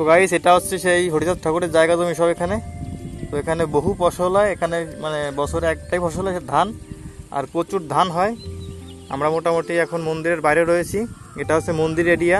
তো গাইস, এটা হচ্ছে সেই হরিচাঁদ ঠাকুরের জায়গা জমি সব এখানে। তো এখানে বহু ফসল হয়, এখানে মানে বছরে একটাই ফসল হয় ধান, আর প্রচুর ধান হয়। আমরা মোটামুটি এখন মন্দিরের বাইরে রয়েছি। এটা হচ্ছে মন্দির এরিয়া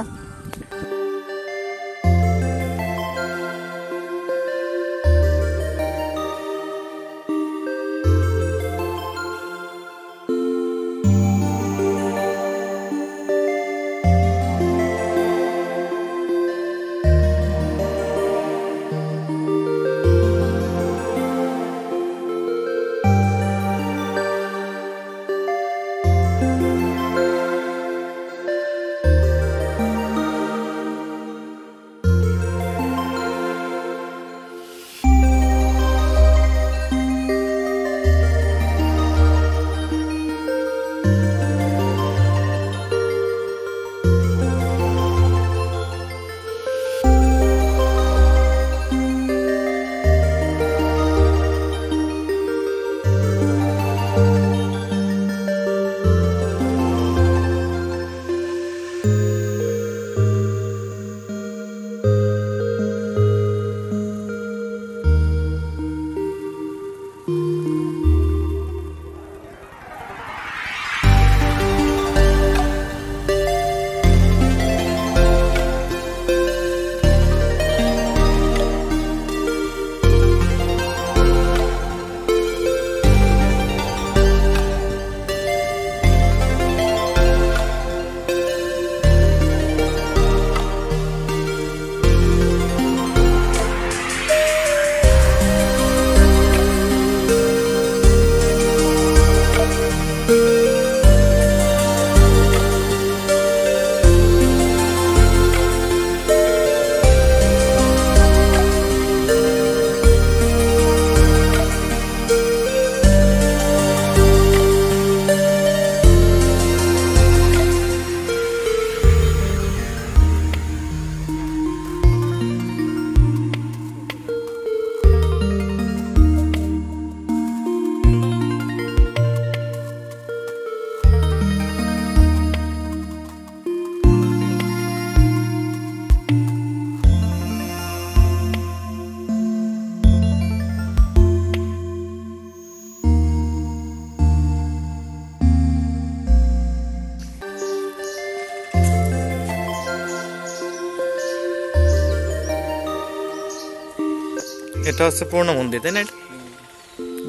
এটা হচ্ছে পুরনো মন্দির, তাই না এটা?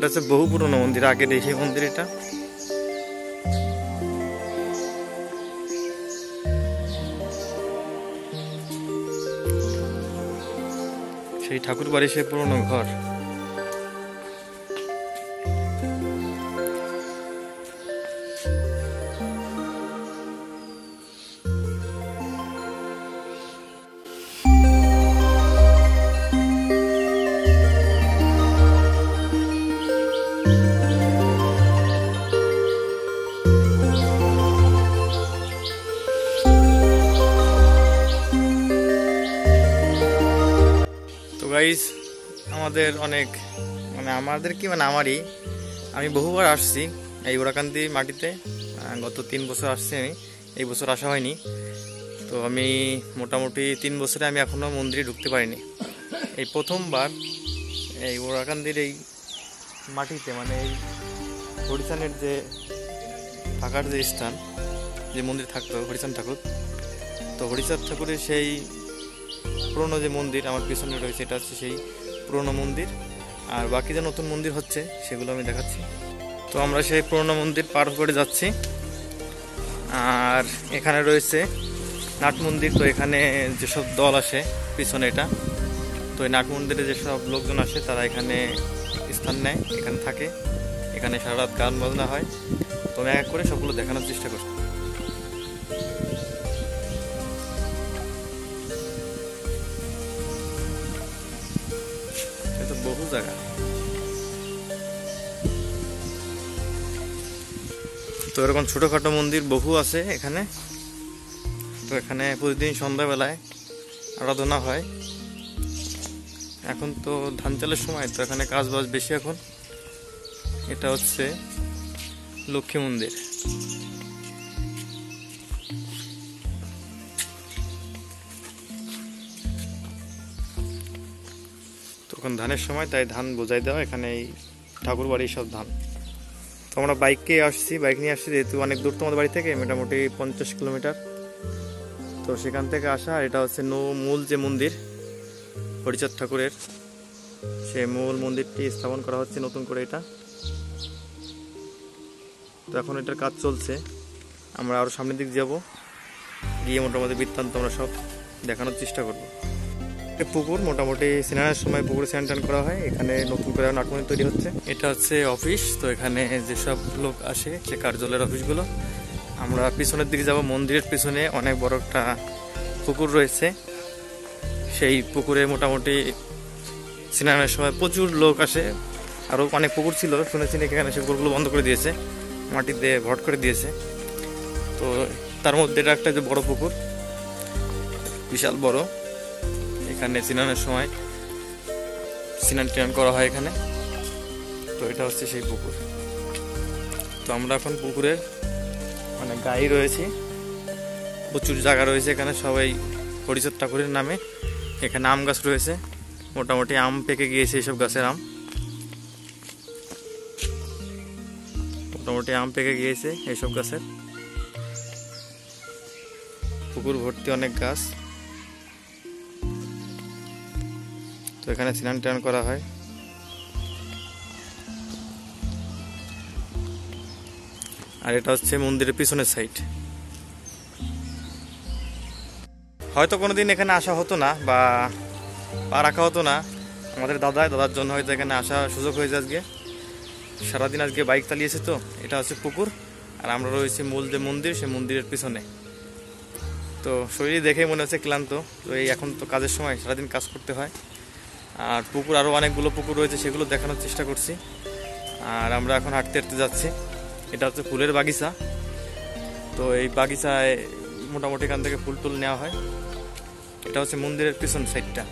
হচ্ছে বহু পুরনো মন্দির, আগে দেখি মন্দির এটা সেই ঠাকুর বাড়ি সেই পুরনো ঘর তো গাইস আমাদের অনেক মানে আমাদের কি মানে আমারই। আমি বহুবার আসছি এই ওরাকান্দি মাটিতে গত তিন বছর আসছি আমি, এই বছর আসা হয়নি। তো আমি মোটামুটি তিন বছরে আমি এখনও মন্দিরে ঢুকতে পারিনি। এই প্রথমবার এই ওরাকান্দির এই মাটিতে মানে এই হরিচানের যে থাকার যে স্থান, যে মন্দির থাকতো হরিচান ঠাকুর, তো হরিচাঁদ ঠাকুরের সেই পুরনো যে মন্দির আমার পিছনে রয়েছে, এটা হচ্ছে সেই পুরনো মন্দির। আর বাকি যে নতুন মন্দির হচ্ছে, সেগুলো আমি দেখাচ্ছি। তো আমরা সেই পুরনো মন্দির পার করে যাচ্ছি। আর এখানে রয়েছে নাট মন্দির, তো এখানে যেসব দল আসে, পিছনে এটা। তো এই নাট মন্দিরে যেসব লোকজন আসে, তারা এখানে স্থান নেয়, এখানে থাকে। এখানে সারা রাত গান বাজনা হয়। তো আমি এক করে সবগুলো দেখানোর চেষ্টা করছি। জায়গা তো এরকম ছোটোখাটো মন্দির বহু আছে এখানে। তো এখানে প্রতিদিন সন্ধ্যাবেলায় আরাধনা হয়। এখন তো ধান চালের সময়, তো এখানে কাজ বাজ বেশি এখন। এটা হচ্ছে লক্ষ্মী মন্দির। এখন ধানের সময়, তাই ধান বোঝাই দেওয়া, এখানে এই ঠাকুর বাড়ির সব ধান। তো আমরা বাইকে আসছি, বাইক নিয়ে আসছি, যেহেতু অনেক দূর তোমাদের বাড়ি থেকে, মোটামুটি পঞ্চাশ কিলোমিটার। তো সেখান থেকে আসা এটা হচ্ছে নো, মূল যে মন্দির, হরিচাঁদ ঠাকুরের, সেই মূল মন্দিরটি স্থাপন করা হচ্ছে নতুন করে এটা। তো এখন এটার কাজ চলছে, আমরা আরও সামনের দিক যাব, গিয়ে মোটামুটি বৃত্তান্ত আমরা সব দেখানোর চেষ্টা করব। একটা পুকুর। মোটামুটি সিনানের সময় পুকুরে স্নান টান করা হয়। এখানে নতুন করে নাটমনি তৈরি হচ্ছে। এটা হচ্ছে অফিস। তো এখানে যেসব লোক আসে, সে কার্যালয়ের অফিসগুলো। আমরা পিছনের দিকে যাব। মন্দিরের পিছনে অনেক বড় একটা পুকুর রয়েছে। সেই পুকুরে মোটামুটি সিনেমার সময় প্রচুর লোক আসে। আরও অনেক পুকুর ছিল। শুনেছি এখানে সে পুকুরগুলো বন্ধ করে দিয়েছে। মাটিতে ভট করে দিয়েছে। তো তার মধ্যে এটা একটা যে বড় পুকুর। বিশাল বড়। এখানে সিনানের সময়। সিনান টিনান করা হয় এখানে। তো এটা হচ্ছে সেই পুকুর। তো আমরা এখন পুকুরের মানে গাই রয়েছি। প্রচুর জায়গা রয়েছে এখানে, সবাই হরিচর ঠাকুরের নামে। এখানে আম গাছ রয়েছে। মোটামুটি আম পেকে গিয়েছে এইসব গাছের আম। মোটামুটি আম পেকে গিয়েছে এইসব গাছের। পুকুর ভর্তি অনেক গাছ। তো এখানে স্নান টান করা হয়। আর এটা হচ্ছে মন্দিরের পিছনের সাইড হয়তো কোনোদিন এখানে আসা হতো না বা পা রাখা হতো না। আমাদের দাদা দাদার জন্য হয়তো এখানে আসার সুযোগ হয়েছে আজকে। সারাদিন আজকে বাইক চালিয়েছে তো, এটা হচ্ছে পুকুর। আর আমরা রয়েছি মূল যে মন্দির সে মন্দিরের পিছনে। তো শরীর দেখে মনে হচ্ছে ক্লান্ত। তো এই এখন তো কাজের সময়, সারাদিন কাজ করতে হয়। আর পুকুর আরও অনেকগুলো পুকুর রয়েছে, সেগুলো দেখানোর চেষ্টা করছি। আর আমরা এখন হাঁটতে হাঁটতে যাচ্ছি। এটা হচ্ছে ফুলের বাগিচা। তো এই বাগিচায় মোটামুটি এখান থেকে ফুল টুল নেওয়া হয়। এটা হচ্ছে মন্দিরের পিছন সাইডটা।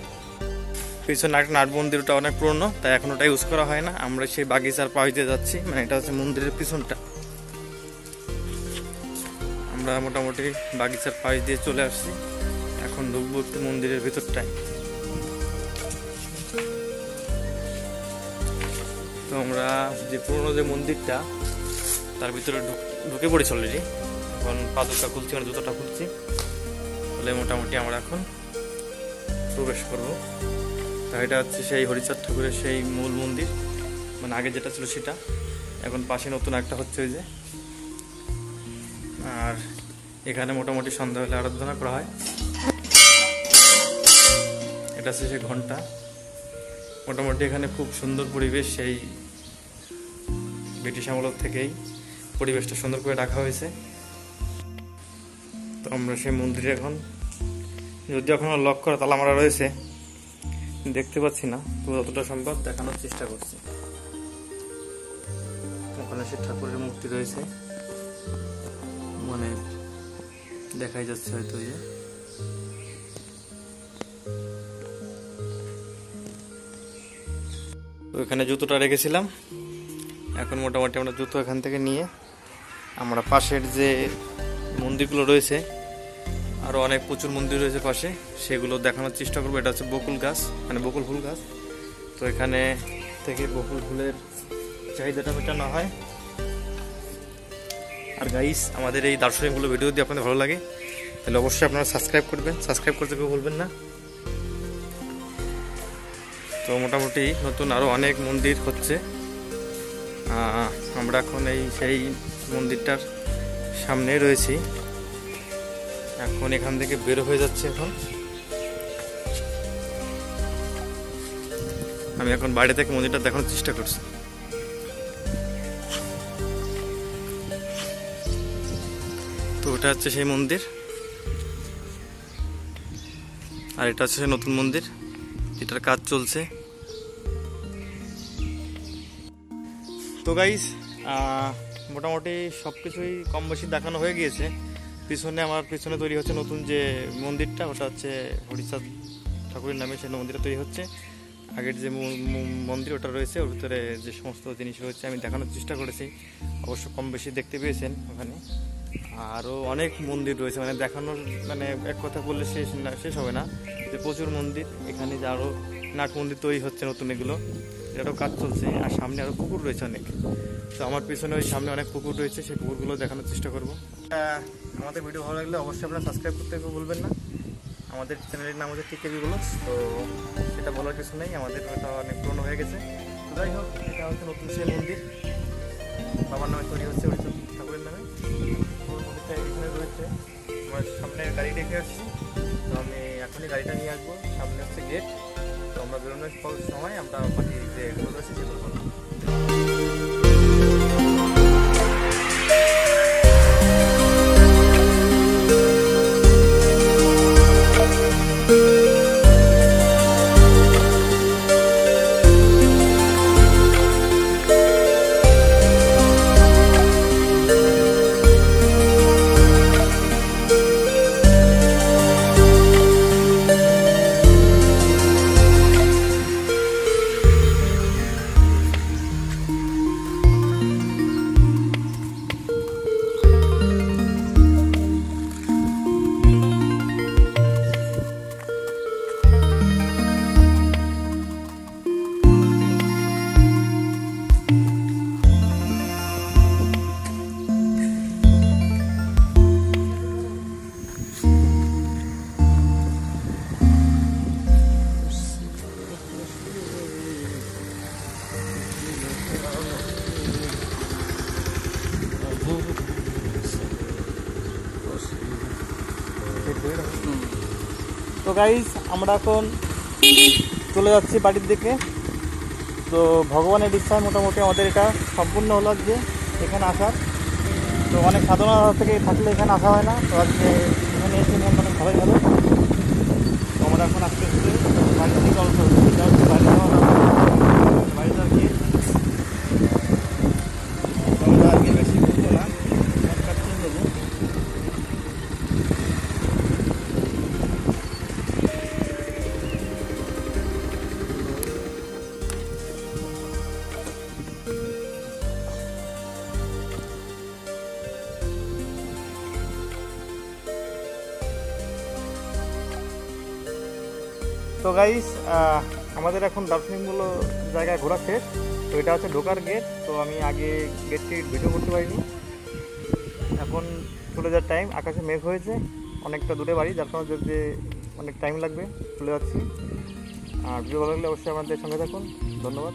পিছনে একটা নাট মন্দির, ওটা অনেক পুরনো, তাই এখন ওটা ইউজ করা হয় না। আমরা সেই বাগিচার পাশ দিয়ে যাচ্ছি। মানে এটা হচ্ছে মন্দিরের পিছনটা। আমরা মোটামুটি বাগিচার পাশ দিয়ে চলে আসছি। এখন ঢুকবো একটু মন্দিরের ভিতরটায়। তো আমরা যে পুরনো যে মন্দিরটা, তার ভিতরে ঢুক- পড়েছি অলরেডি এখন পাদুকা খুলছি মানে জুতোটা খুলছি। বলে মোটামুটি আমরা এখন প্রবেশ করব। তা এটা হচ্ছে সেই হরিচাঁদ ঠাকুরের সেই মূল মন্দির। মানে আগে যেটা ছিল সেটা। এখন পাশে নতুন একটা হচ্ছে ওই যে। আর এখানে মোটামুটি সন্ধ্যাবেলা আরাধনা করা হয়। এটা হচ্ছে সেই ঘণ্টা। মোটামুটি এখানে খুব সুন্দর পরিবেশ সেই ব্রিটিশ আমল থেকেই পরিবেশটা সুন্দর করে রাখা হয়েছে। তো আমরা সেই মন্দিরে এখন, যদি এখনও লক করা তালা মারা রয়েছে। দেখতে পাচ্ছি না তো যতটা সম্ভব দেখানোর চেষ্টা করছি। ওখানে সে ঠাকুরের মূর্তি রয়েছে। মানে দেখাই যাচ্ছে হয়তো এই এখানে জুতোটা রেখেছিলাম। এখন মোটামুটি আমরা জুতো এখান থেকে নিয়ে আমরা পাশের যে মন্দিরগুলো রয়েছে আরও অনেক প্রচুর মন্দির রয়েছে পাশে, সেগুলো দেখানোর চেষ্টা করব। এটা হচ্ছে বকুল গাছ মানে বকুল ফুল গাছ। তো এখানে থেকে বকুল ফুলের চাহিদাটা মেটানো হয়। আর গাইস আমাদের এই দার্শনিকগুলো ভিডিও যদি আপনাদের ভালো লাগে, তাহলে অবশ্যই আপনারা সাবস্ক্রাইব করবেন। সাবস্ক্রাইব করতে কেউ বলবেন না। তো মোটামুটি নতুন আরও অনেক মন্দির হচ্ছে। আমরা এখন এই সেই মন্দিরটার সামনে রয়েছি। এখন এখান থেকে বের হয়ে যাচ্ছে এখন। আমি এখন বাইরে থেকে মন্দিরটা দেখানোর চেষ্টা করছি। তো ওটা হচ্ছে সেই মন্দির। আর এটা হচ্ছে নতুন মন্দির। এটার কাজ চলছে। তো গাইস মোটামুটি সব কিছুই কম বেশি দেখানো হয়ে গিয়েছে। পিছনে আমার পিছনে তৈরি হচ্ছে নতুন যে মন্দিরটা, ওটা হচ্ছে হরিচাঁদ ঠাকুরের নামে সেই মন্দিরটা তৈরি হচ্ছে। আগের যে মন্দির, ওটা রয়েছে, ওর ভিতরে যে সমস্ত জিনিস রয়েছে আমি দেখানোর চেষ্টা করেছি। অবশ্য কম বেশি দেখতে পেয়েছেন ওখানে। আরও অনেক মন্দির রয়েছে মানে দেখানোর মানে এক কথা বললে শেষ শেষ হবে না। যে প্রচুর মন্দির, এখানে যে আরও নাট মন্দির তৈরি হচ্ছে নতুন এগুলো। এটারও কাজ চলছে, আর সামনে আরও পুকুর রয়েছে অনেক। তো আমার পিছনে ওই সামনে অনেক পুকুর রয়েছে, সেই পুকুরগুলো দেখানোর চেষ্টা করব। আমাদের ভিডিও ভালো লাগলে অবশ্যই আপনারা সাবস্ক্রাইব করতে ভুলবেন না। আমাদের চ্যানেলের নাম হচ্ছে টিকেবি ব্লগস, তো সেটা বলার কিছু নেই, আমাদের ওটা অনেক পুরনো হয়ে গেছে। তো যাই হোক, এটা হচ্ছে নতুন সেই মন্দির। বাবার নামে তৈরি হচ্ছে হরিচন্দ ঠাকুরের নামে। মন্দিরটা এখানে রয়েছে, আমার সামনে গাড়ি রেখে আসছি। এখনই গাড়িটা নিয়ে আসব। সামনে হচ্ছে গেট তো আমরা বেরোনোর সময় আমরা বাকি যে এগুলো তো গাইজ আমরা এখন চলে যাচ্ছি বাড়ির দিকে। তো ভগবানের ইচ্ছায় মোটামুটি আমাদের এটা সম্পূর্ণ হলো যে এখানে আসার। তো অনেক সাধনা থেকে থাকলে এখানে আসা হয় না। তো আজকে এখানে এসে মন অনেক ভালোই ভালো। তো আমরা এখন আস্তে আস্তে বাড়ির দিকে অল্প এটা হচ্ছে বাড়ি বাড়িতে আর কি আমরা আজকে বেশি গাইস আমাদের এখন দার্জিলিংগুলো জায়গায় ঘোরা শেষ। তো এটা হচ্ছে ঢোকার গেট তো আমি আগে গেটটি ভিডিও করতে পারিনি। এখন চলে যাওয়ার টাইম আকাশে মেঘ হয়েছে, অনেকটা দূরে বাড়ি, যার কারণে যে অনেক টাইম লাগবে, চলে যাচ্ছি। আর ভিডিও ভালো লাগলে অবশ্যই আমাদের সঙ্গে থাকুন। ধন্যবাদ।